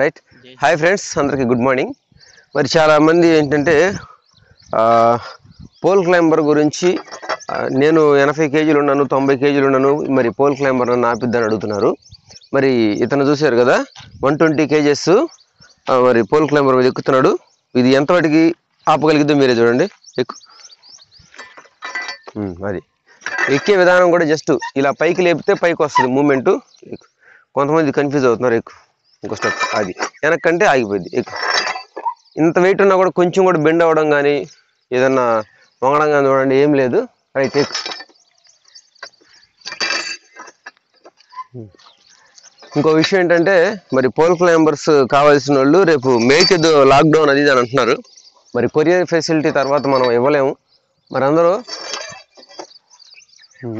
Right hi friends అందరికీ good morning మరి చాలామంది ఏంటంటే పోల్ క్లైంబర్ గురించి నేను ఎనభై కేజీలు ఉన్నాను తొంభై కేజీలు ఉన్నాను మరి పోల్ క్లైంబర్ నన్ను ఆపిద్దని అడుగుతున్నారు. మరి ఇతను చూశారు కదా వన్ ట్వంటీ కేజెస్ మరి పోల్ క్లైంబర్ మీద ఎక్కుతున్నాడు. ఇది ఎంతవాటికి ఆపగలిగిద్దో మీరే చూడండి. ఎక్కు అది. ఎక్కే విధానం కూడా జస్ట్ ఇలా పైకి లేపితే పైకి వస్తుంది మూమెంట్ కొంతమంది కన్ఫ్యూజ్ అవుతున్నారు ఎక్కువ ఇంకో స్టెప్ అది వెనక్కంటే ఆగిపోయింది. ఇంత వెయిట్ ఉన్నా కూడా కొంచెం కూడా బెండ్ అవ్వడం కానీ ఏదన్నా వంగడం కానీ చూడండి ఏం లేదు. రైట్ ఇంకో విషయం ఏంటంటే మరి పోల్ క్లైంబర్స్ కావాల్సిన వాళ్ళు రేపు మేక్ లాక్డౌన్ అది అని అంటున్నారు. మరి కొరియర్ ఫెసిలిటీ తర్వాత మనం ఇవ్వలేము. మరి అందరూ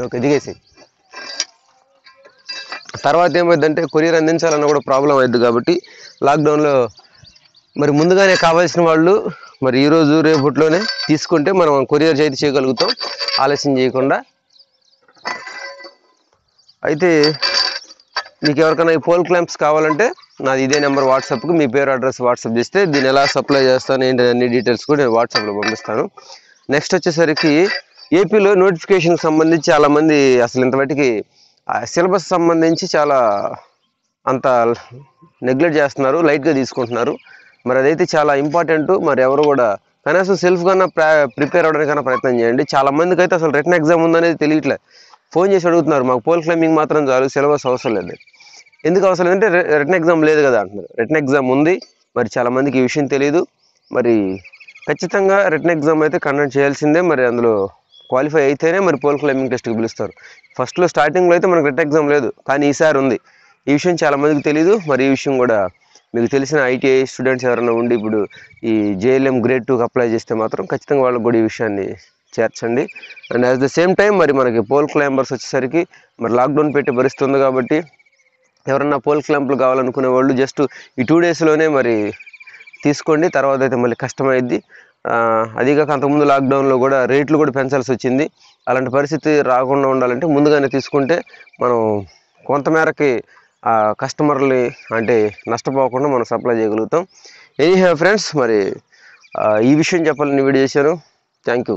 ఓకే దిగేసి తర్వాత ఏమైందంటే కొరియర్ అందించాలన్న కూడా ప్రాబ్లం అవుతుంది కాబట్టి లాక్డౌన్లో మరి ముందుగానే కావాల్సిన వాళ్ళు మరి ఈరోజు రేపట్లోనే తీసుకుంటే మనం కొరియర్ చేతి చేయగలుగుతాం. ఆలస్యం చేయకుండా. అయితే మీకు ఎవరికైనా ఈ పోల్ క్లాంప్స్ కావాలంటే నాది ఇదే నెంబర్ వాట్సాప్కి మీ పేరు అడ్రస్ వాట్సాప్ చేస్తే దీన్ని ఎలా సప్లై చేస్తాను ఏంటి అన్ని డీటెయిల్స్ కూడా నేను వాట్సాప్లో పంపిస్తాను. నెక్స్ట్ వచ్చేసరికి ఏపీలో నోటిఫికేషన్కి సంబంధించి చాలామంది అసలు ఇంతవరకు సిలబస్ సంబంధించి చాలా అంత నెగ్లెక్ట్ చేస్తున్నారు లైట్గా తీసుకుంటున్నారు. మరి అదైతే చాలా ఇంపార్టెంట్. మరి ఎవరు కూడా కనీసం సెల్ఫ్ కన్నా ప్రిపేర్ అవ్వడానికైనా ప్రయత్నం చేయండి. చాలా మందికి అయితే అసలు రిటర్న్ ఎగ్జామ్ ఉందనేది తెలియట్లే. ఫోన్ చేసి అడుగుతున్నారు మాకు పోల్ క్లైంబింగ్ మాత్రం చాలు సిలబస్ అవసరం లేదు. ఎందుకు అవసరం లేదంటే రిటర్న్ ఎగ్జామ్ లేదు కదా అంటున్నారు. రిటర్న్ ఎగ్జామ్ ఉంది. మరి చాలామందికి ఈ విషయం తెలియదు మరి ఖచ్చితంగా రిటర్న్ ఎగ్జామ్ అయితే కండక్ట్ చేయాల్సిందే. మరి అందులో క్వాలిఫై అయితేనే మరి పోల్ క్లైంబింగ్ టెస్ట్కి పిలుస్తారు. ఫస్ట్లో స్టార్టింగ్లో అయితే మనకు రిట్ ఎగ్జామ్ లేదు కానీ ఈసారి ఉంది. ఈ విషయం చాలా మందికి తెలియదు మరి ఈ విషయం కూడా మీకు తెలిసిన ఐటీఐ స్టూడెంట్స్ ఎవరైనా ఉండి ఇప్పుడు ఈ జేఎల్ఎం గ్రేడ్ టూకి అప్లై చేస్తే మాత్రం ఖచ్చితంగా వాళ్ళకు కూడా ఈ విషయాన్ని చేర్చండి. And at the same time మరి మనకి పోల్ క్లైంబర్స్ వచ్చేసరికి మరి లాక్డౌన్ పెట్టే పరిస్థితి ఉంది కాబట్టి ఎవరన్నా పోల్ క్లాంపులు కావాలనుకునే వాళ్ళు జస్ట్ ఈ టూ డేస్లోనే మరి తీసుకోండి తర్వాత అయితే మళ్ళీ కష్టమైద్ది. అదిగాక అంతకుముందు లాక్డౌన్లో కూడా రేట్లు కూడా పెంచాల్సి వచ్చింది. అలాంటి పరిస్థితి రాకుండా ఉండాలంటే ముందుగానే తీసుకుంటే మనం కొంతమేరకి ఆ కస్టమర్ని అంటే నష్టపోకుండా మనం సప్లై చేయగలుగుతాం. ఎనీ ఫ్రెండ్స్ మరి ఈ విషయం చెప్పాలని వీడియో చేశాను. Thank you